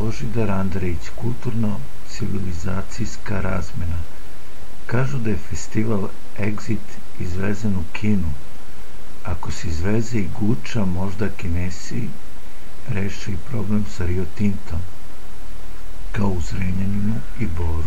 Božidar Andrejić, kulturno-civilizacijska razmena. Kažu da je festival Exit izvezen u Kinu. Ako se izveze i Guča, možda Kinesi reše i problem sa Rio Tintom, kao u Zrenjaninu i Boru.